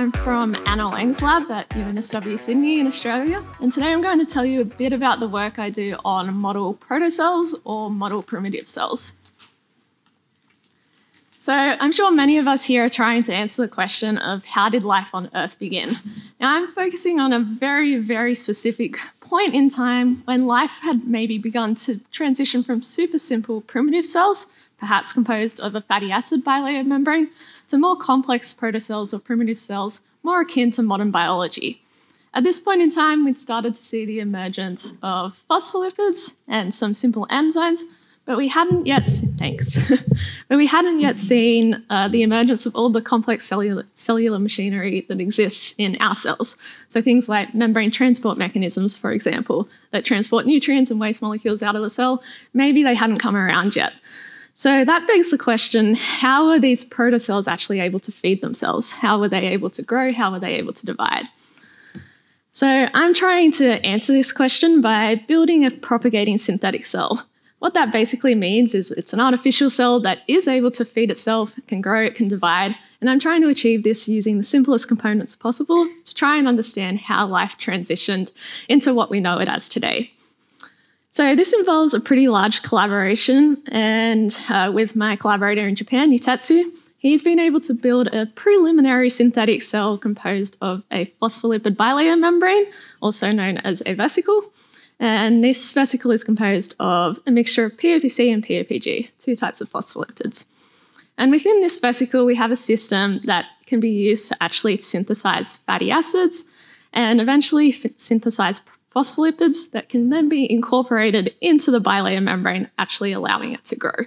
I'm from Anna Wang's lab at UNSW Sydney in Australia, and today I'm going to tell you a bit about the work I do on model protocells or model primitive cells. So I'm sure many of us here are trying to answer the question of how did life on Earth begin? Now I'm focusing on a very, very specific point in time when life had maybe begun to transition from super simple primitive cells, perhaps composed of a fatty acid bilayer membrane, to more complex protocells or primitive cells, more akin to modern biology. At this point in time, we'd started to see the emergence of phospholipids and some simple enzymes, but we hadn't yet thanks, but we hadn't yet seen uh, the emergence of all the complex cellular, cellular machinery that exists in our cells. So things like membrane transport mechanisms, for example, that transport nutrients and waste molecules out of the cell. Maybe they hadn't come around yet. So that begs the question how are these protocells actually able to feed themselves? How were they able to grow? How were they able to divide? So I'm trying to answer this question by building a propagating synthetic cell. What that basically means is it's an artificial cell that is able to feed itself, it can grow, it can divide, and I'm trying to achieve this using the simplest components possible to try and understand how life transitioned into what we know it as today. So this involves a pretty large collaboration, and uh, with my collaborator in Japan, Yutatsu, he's been able to build a preliminary synthetic cell composed of a phospholipid bilayer membrane, also known as a vesicle. And this vesicle is composed of a mixture of POPC and POPG, two types of phospholipids. And within this vesicle, we have a system that can be used to actually synthesize fatty acids and eventually synthesize phospholipids that can then be incorporated into the bilayer membrane, actually allowing it to grow.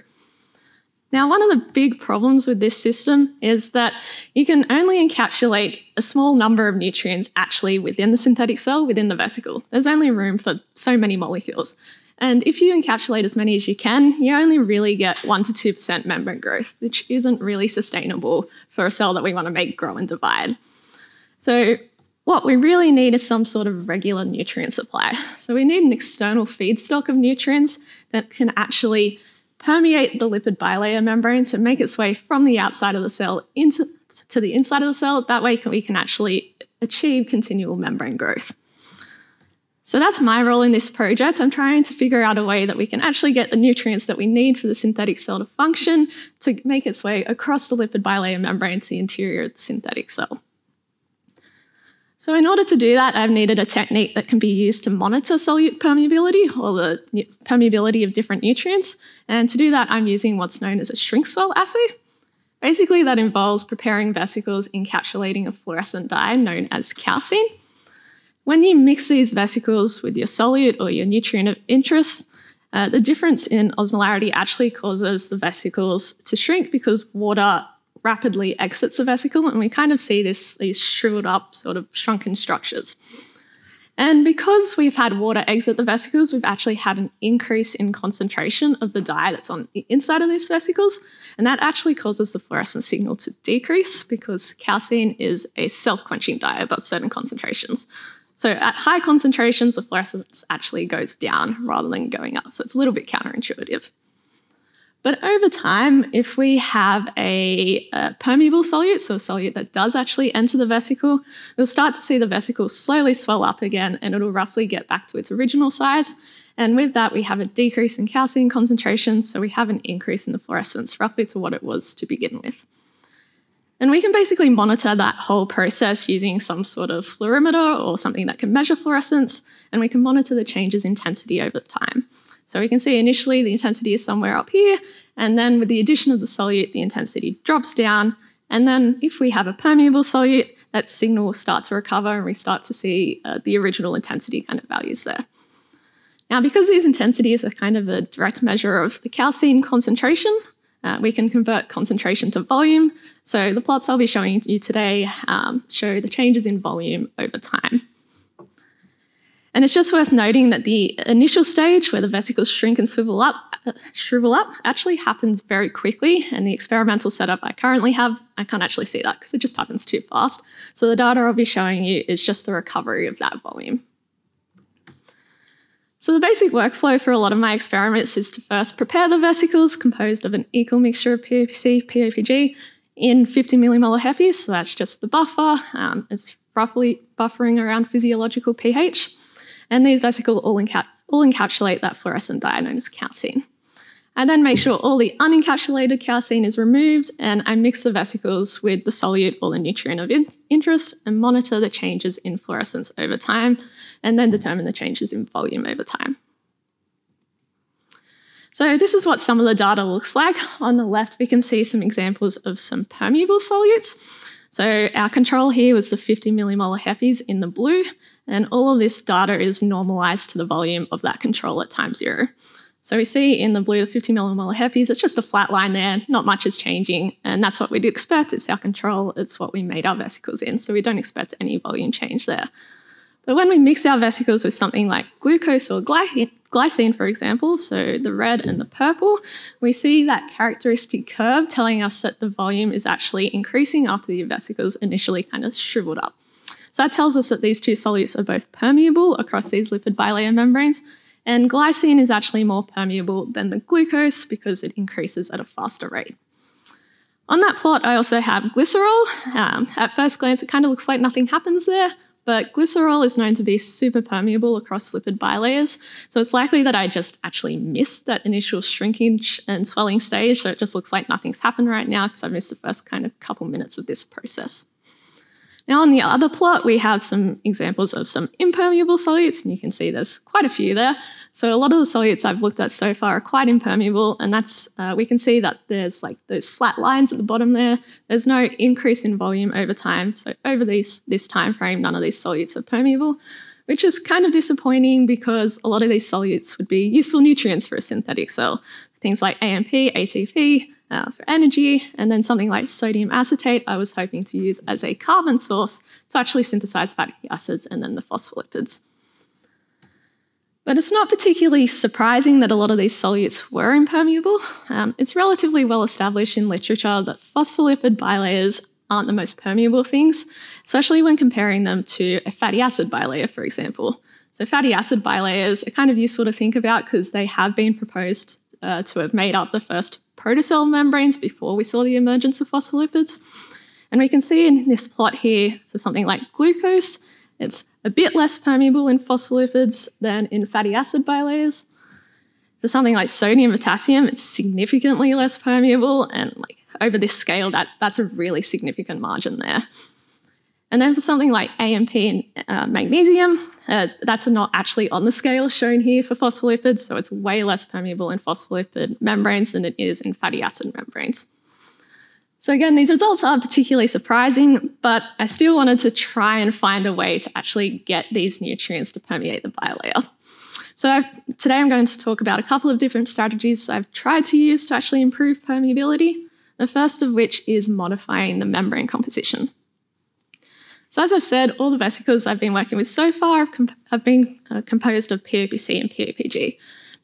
Now, one of the big problems with this system is that you can only encapsulate a small number of nutrients actually within the synthetic cell, within the vesicle. There's only room for so many molecules. And if you encapsulate as many as you can, you only really get 1% to 2% membrane growth, which isn't really sustainable for a cell that we want to make grow and divide. So what we really need is some sort of regular nutrient supply. So we need an external feedstock of nutrients that can actually permeate the lipid bilayer membrane to make its way from the outside of the cell into to the inside of the cell. That way we can actually achieve continual membrane growth. So that's my role in this project. I'm trying to figure out a way that we can actually get the nutrients that we need for the synthetic cell to function to make its way across the lipid bilayer membrane to the interior of the synthetic cell. So in order to do that, I've needed a technique that can be used to monitor solute permeability or the permeability of different nutrients. And to do that, I'm using what's known as a shrink swell assay. Basically, that involves preparing vesicles encapsulating a fluorescent dye known as calcein. When you mix these vesicles with your solute or your nutrient of interest, uh, the difference in osmolarity actually causes the vesicles to shrink because water rapidly exits the vesicle, and we kind of see this, these shriveled up, sort of shrunken structures. And because we've had water exit the vesicles, we've actually had an increase in concentration of the dye that's on the inside of these vesicles. And that actually causes the fluorescent signal to decrease because calcein is a self quenching dye above certain concentrations. So at high concentrations, the fluorescence actually goes down rather than going up. So it's a little bit counterintuitive. But over time, if we have a, a, permeable solute, so a solute that does actually enter the vesicle, we'll start to see the vesicle slowly swell up again and it'll roughly get back to its original size. And with that, we have a decrease in calcein concentration, so we have an increase in the fluorescence, roughly to what it was to begin with. And we can basically monitor that whole process using some sort of fluorimeter or something that can measure fluorescence, and we can monitor the changes in intensity over time. So we can see initially the intensity is somewhere up here, and then with the addition of the solute, the intensity drops down. And then if we have a permeable solute, that signal will start to recover and we start to see uh, the original intensity kind of values there. Now, because these intensities are kind of a direct measure of the calcein concentration, uh, we can convert concentration to volume. So the plots I'll be showing you today um, show the changes in volume over time. And it's just worth noting that the initial stage where the vesicles shrink and swivel up, uh, shrivel up actually happens very quickly. And the experimental setup I currently have, I can't actually see that because it just happens too fast. So the data I'll be showing you is just the recovery of that volume. So the basic workflow for a lot of my experiments is to first prepare the vesicles composed of an equal mixture of POPC, POPG in 50 millimolar HEPES, so that's just the buffer. Um, it's roughly buffering around physiological pH. And these vesicles all, enca all encapsulate that fluorescent dye known as calcein. I then make sure all the unencapsulated calcein is removed and I mix the vesicles with the solute or the nutrient of in interest and monitor the changes in fluorescence over time and then determine the changes in volume over time. So this is what some of the data looks like. On the left, we can see some examples of some permeable solutes. So our control here was the 50 millimolar HEPES in the blue, and all of this data is normalized to the volume of that control at time zero. So we see in the blue, the 50 millimolar HEPES, it's just a flat line there, not much is changing, and that's what we'd expect. It's our control, it's what we made our vesicles in, so we don't expect any volume change there. But when we mix our vesicles with something like glucose or glycine, for example, so the red and the purple, we see that characteristic curve telling us that the volume is actually increasing after the vesicles initially kind of shriveled up. So that tells us that these two solutes are both permeable across these lipid bilayer membranes, and glycine is actually more permeable than the glucose because it increases at a faster rate. On that plot, I also have glycerol. Um, at first glance, it kind of looks like nothing happens there, but glycerol is known to be super permeable across lipid bilayers, so it's likely that I just actually missed that initial shrinkage and swelling stage, so it just looks like nothing's happened right now because I missed the first kind of couple minutes of this process. Now on the other plot, we have some examples of some impermeable solutes, and you can see there's quite a few there. So a lot of the solutes I've looked at so far are quite impermeable, and that's uh, we can see that there's like those flat lines at the bottom there. There's no increase in volume over time. So over these, this time frame, none of these solutes are permeable, which is kind of disappointing because a lot of these solutes would be useful nutrients for a synthetic cell. Things like AMP, ATP, uh, for energy, and then something like sodium acetate I was hoping to use as a carbon source to actually synthesize fatty acids and then the phospholipids. But it's not particularly surprising that a lot of these solutes were impermeable. Um, it's relatively well established in literature that phospholipid bilayers aren't the most permeable things, especially when comparing them to a fatty acid bilayer, for example. So fatty acid bilayers are kind of useful to think about because they have been proposed uh, to have made up the first protocell membranes before we saw the emergence of phospholipids. And we can see in this plot here for something like glucose, it's a bit less permeable in phospholipids than in fatty acid bilayers. For something like sodium potassium, it's significantly less permeable, and like over this scale, that, that's a really significant margin there. And then for something like AMP and uh, magnesium, uh, that's not actually on the scale shown here for phospholipids, so it's way less permeable in phospholipid membranes than it is in fatty acid membranes. So again, these results aren't particularly surprising, but I still wanted to try and find a way to actually get these nutrients to permeate the bilayer. So I've, today I'm going to talk about a couple of different strategies I've tried to use to actually improve permeability, the first of which is modifying the membrane composition. So as I've said, all the vesicles I've been working with so far have been uh, composed of POPC and POPG.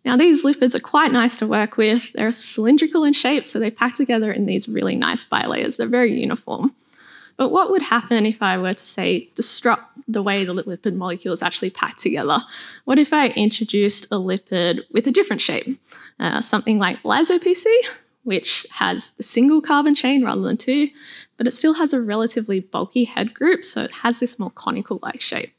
Now these lipids are quite nice to work with. They're cylindrical in shape, so they pack together in these really nice bilayers. They're very uniform. But what would happen if I were to, say, disrupt the way the lipid molecules actually pack together? What if I introduced a lipid with a different shape? Uh, something like lyso-PC, which has a single carbon chain rather than two, but it still has a relatively bulky head group, so it has this more conical-like shape.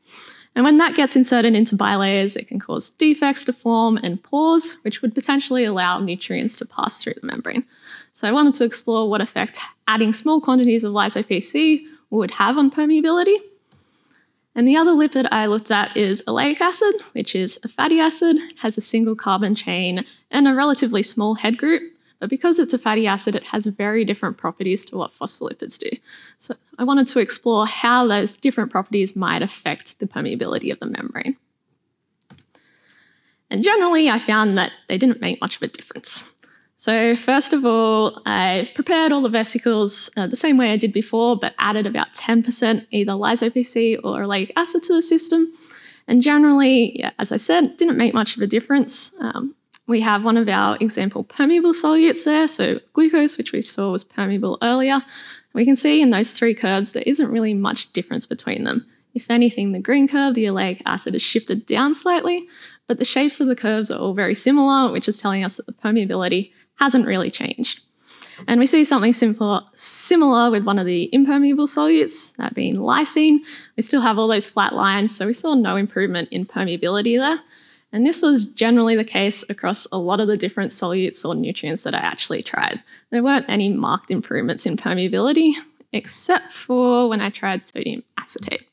And when that gets inserted into bilayers, it can cause defects to form and pores, which would potentially allow nutrients to pass through the membrane. So I wanted to explore what effect adding small quantities of lyso-PC would have on permeability. And the other lipid I looked at is oleic acid, which is a fatty acid, has a single carbon chain and a relatively small head group. But because it's a fatty acid, it has very different properties to what phospholipids do. So I wanted to explore how those different properties might affect the permeability of the membrane. And generally, I found that they didn't make much of a difference. So first of all, I prepared all the vesicles uh, the same way I did before, but added about 10% either lyso-PC or oleic acid to the system. And generally, yeah, as I said, didn't make much of a difference. Um, we have one of our example permeable solutes there, so glucose, which we saw was permeable earlier. We can see in those three curves there isn't really much difference between them. If anything, the green curve, the oleic acid, is shifted down slightly, but the shapes of the curves are all very similar, which is telling us that the permeability hasn't really changed. And we see something simple, similar with one of the impermeable solutes, that being lysine. We still have all those flat lines, so we saw no improvement in permeability there. And this was generally the case across a lot of the different solutes or nutrients that I actually tried. There weren't any marked improvements in permeability, except for when I tried sodium acetate.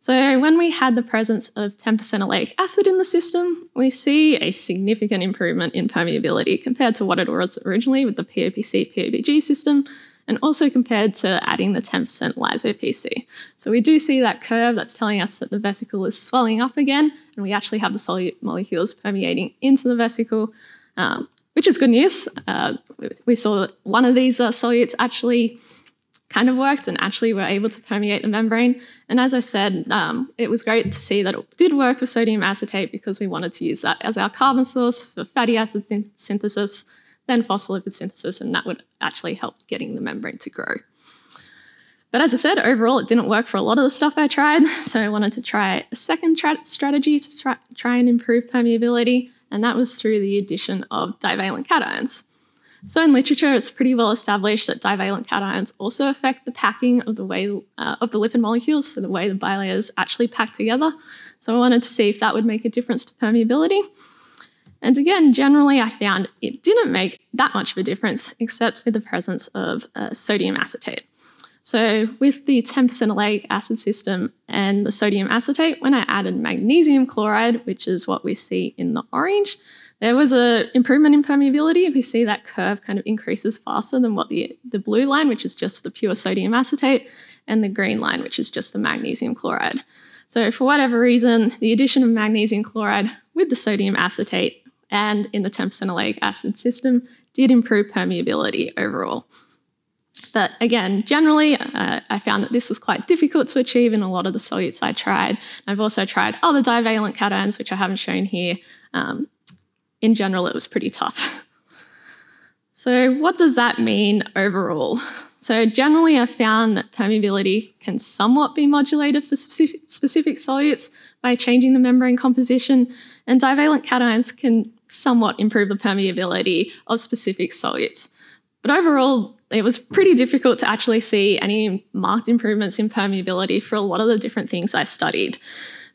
So when we had the presence of 10% oleic acid in the system, we see a significant improvement in permeability compared to what it was originally with the POPC POPG system, and also compared to adding the 10% lyso-PC. So we do see that curve that's telling us that the vesicle is swelling up again, and we actually have the solute molecules permeating into the vesicle, um, which is good news. Uh, we saw that one of these uh, solutes actually kind of worked and actually were able to permeate the membrane. And as I said, um, it was great to see that it did work with sodium acetate because we wanted to use that as our carbon source for fatty acid synthesis, then phospholipid synthesis, and that would actually help getting the membrane to grow. But as I said, overall, it didn't work for a lot of the stuff I tried. So I wanted to try a second strategy to try, try and improve permeability, and that was through the addition of divalent cations. So in literature, it's pretty well established that divalent cations also affect the packing of the way uh, of the lipid molecules, so the way the bilayers actually pack together. So I wanted to see if that would make a difference to permeability. And again, generally, I found it didn't make that much of a difference, except with the presence of uh, sodium acetate. So with the 10% oleic acid system and the sodium acetate, when I added magnesium chloride, which is what we see in the orange, there was an improvement in permeability. If you see that curve kind of increases faster than what the, the blue line, which is just the pure sodium acetate, and the green line, which is just the magnesium chloride. So for whatever reason, the addition of magnesium chloride with the sodium acetate and in the 10% oleic acid system did improve permeability overall. But again, generally, uh, I found that this was quite difficult to achieve in a lot of the solutes I tried. I've also tried other divalent cations, which I haven't shown here, um, in general, it was pretty tough. So, what does that mean overall? So, generally, I've found that permeability can somewhat be modulated for specific solutes by changing the membrane composition, and divalent cations can somewhat improve the permeability of specific solutes. But overall, it was pretty difficult to actually see any marked improvements in permeability for a lot of the different things I studied.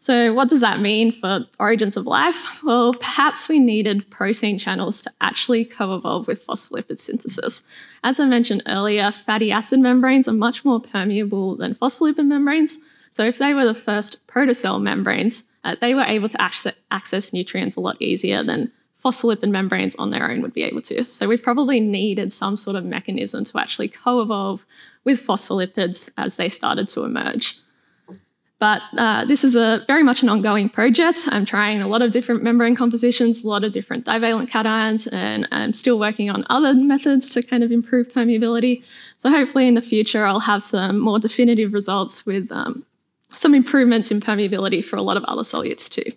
So, what does that mean for origins of life? Well, perhaps we needed protein channels to actually co evolve with phospholipid synthesis. As I mentioned earlier, fatty acid membranes are much more permeable than phospholipid membranes. So, if they were the first protocell membranes, uh, they were able to access nutrients a lot easier than phospholipid membranes on their own would be able to. So, we probably needed some sort of mechanism to actually co evolve with phospholipids as they started to emerge. But uh, this is a very much an ongoing project. I'm trying a lot of different membrane compositions, a lot of different divalent cations, and I'm still working on other methods to kind of improve permeability. So hopefully in the future, I'll have some more definitive results with um, some improvements in permeability for a lot of other solutes too.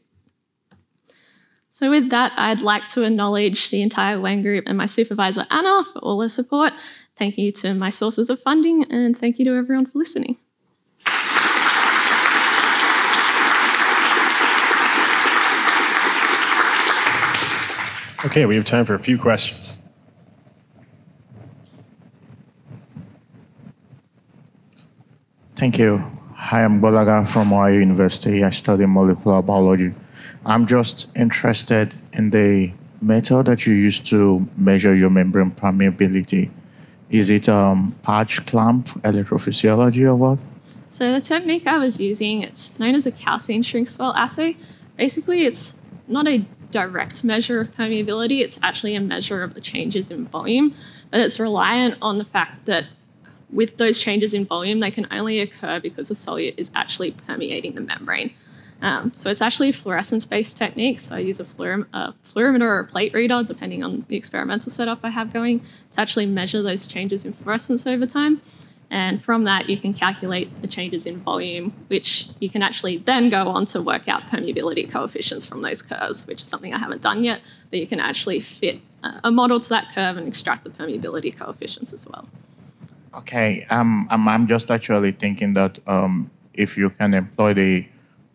So with that, I'd like to acknowledge the entire Wang group and my supervisor, Anna, for all their support. Thank you to my sources of funding, and thank you to everyone for listening. Okay, we have time for a few questions. Thank you. Hi, I'm Bolaga from Ohio University. I study molecular biology. I'm just interested in the method that you use to measure your membrane permeability. Is it um, patch clamp electrophysiology or what? So the technique I was using, it's known as a calcein shrink swell assay. Basically, it's not a direct measure of permeability, it's actually a measure of the changes in volume, but it's reliant on the fact that with those changes in volume, they can only occur because the solute is actually permeating the membrane. Um, so it's actually a fluorescence-based technique. So I use a, a fluorimeter or a plate reader, depending on the experimental setup I have going, to actually measure those changes in fluorescence over time. And from that, you can calculate the changes in volume, which you can actually then go on to work out permeability coefficients from those curves, which is something I haven't done yet, but you can actually fit a model to that curve and extract the permeability coefficients as well. Okay, um, I'm, I'm just actually thinking that um, if you can employ the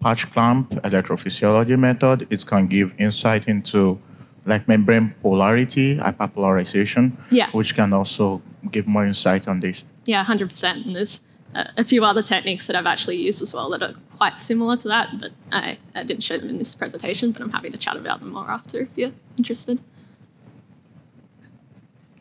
patch clamp electrophysiology method, it can give insight into like membrane polarity, hyperpolarization, Yeah. which can also give more insight on this. Yeah, 100%. And there's uh, a few other techniques that I've actually used as well that are quite similar to that, but I, I didn't show them in this presentation, but I'm happy to chat about them more after if you're interested.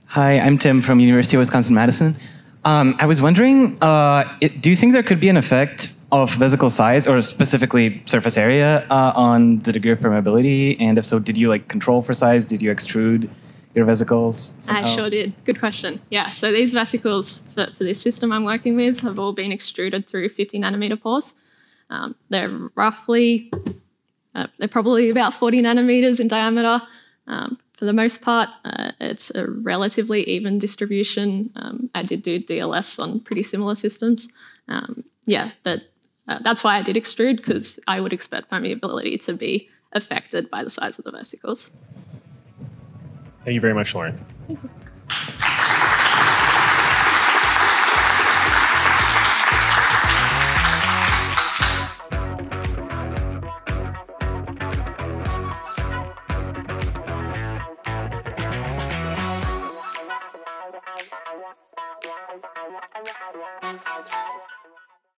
Hi, I'm Tim from University of Wisconsin-Madison. Um, I was wondering, uh, it, do you think there could be an effect of vesicle size, or specifically surface area, uh, on the degree of permeability? And if so, did you like control for size? Did you extrude your vesicles? I sure did. Good question. Yeah, so these vesicles for, for this system I'm working with have all been extruded through 50 nanometer pores. Um, they're roughly, uh, they're probably about 40 nanometers in diameter. Um, for the most part, uh, it's a relatively even distribution. Um, I did do DLS on pretty similar systems. Um, yeah, but uh, that's why I did extrude because I would expect permeability to be affected by the size of the vesicles. Thank you very much, Lauren.